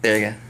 There you go.